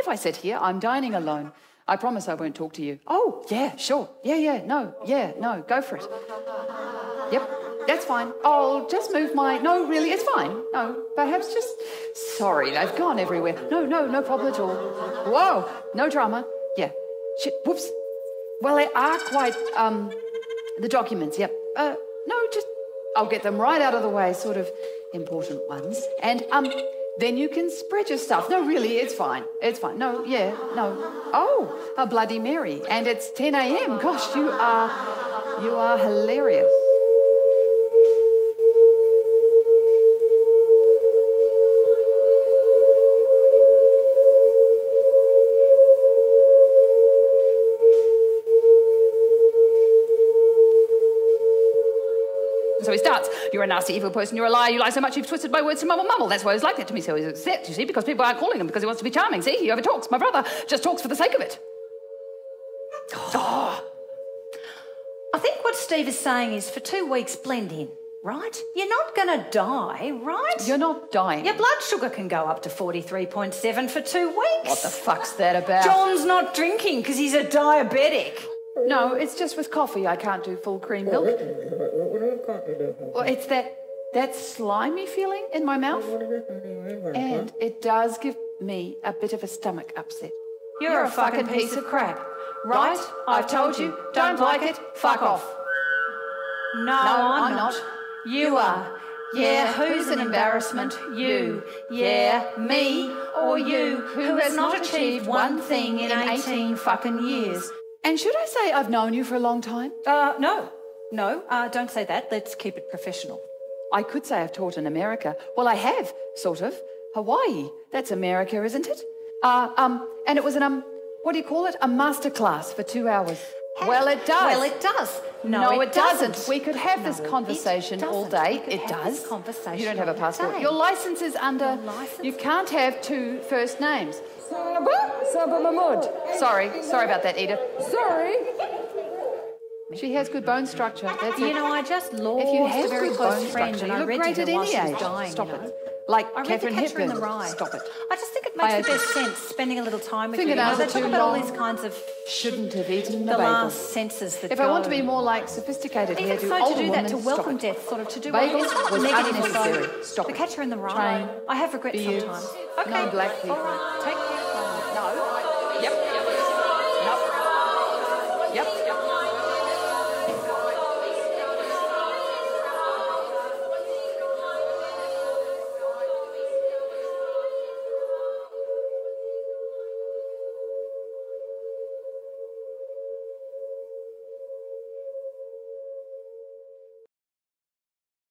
if I sit here? I'm dining alone. I promise I won't talk to you. Oh, yeah, sure. Yeah, yeah, no, yeah, no, go for it. Yep, that's fine. I'll just move my. No, really, it's fine. No, perhaps just. Sorry, they've gone everywhere. No, no, no problem at all. Whoa, no drama. Yeah. Shit, whoops. Well, they are quite. Um, the documents, yep. Uh, no, just. I'll get them right out of the way, sort of important ones. And, um, then you can spread your stuff. No, really, it's fine. It's fine. No, yeah, no. Oh, a Bloody Mary. And it's 10 a.m. Gosh, you are, you are hilarious. So he starts, You're a nasty, evil person, you're a liar, you lie so much you've twisted my words to mumble mumble. That's why he's like that to me. So he's upset, you see, because people aren't calling him because he wants to be charming. See, he over talks. My brother just talks for the sake of it. Oh. I think what Steve is saying is for two weeks, blend in, right? You're not going to die, right? You're not dying. Your blood sugar can go up to 43.7 for two weeks. What the fuck's that about? John's not drinking because he's a diabetic. No, it's just with coffee I can't do full cream milk. Well, it's that that slimy feeling in my mouth, and it does give me a bit of a stomach upset. You're, a fucking piece of crap. Right? I've told you. Don't like it. Fuck off. No, I'm, not. You are. Yeah, who's an embarrassment? You. Yeah, me or you, who has not achieved one thing in 18 fucking years. And should I say I've known you for a long time? Uh, no. No, uh, don't say that. Let's keep it professional. I could say I've taught in America. Well, I have, sort of. Hawaii. That's America, isn't it? Uh, um, and it was an, um, what do you call it? A master class for two hours. Well, it does. Well, it does. No, No, it, it, doesn't. doesn't. We could have this No, it conversation all day. It does. this conversation You don't have a passport. Your license is under. License- You can't have two first names. Saba Mahmood. Sorry, sorry about that, Edith. Sorry. She has good bone structure. That's You it. know, I just lost if you have a very good close bone friend structure, and you I look read great to at her while any she was age. dying. Stop you know. it. Like I read Catherine The Catcher in the Rye. Stop it. I just think it makes I the best sense spending a little time with you. Fingernails They are talk about all these kinds of Shouldn't have eaten the, the bagel. last senses that If I want to be more like sophisticated Even hairdo, so, to older do that, woman, to stop welcome it. death, sort of to do Bagel all was negative unnecessary. info. Stop the. Catcher in the Rye. Train. I have regrets Beards. sometimes. No Okay. black people. All right. Take care. No. Yep.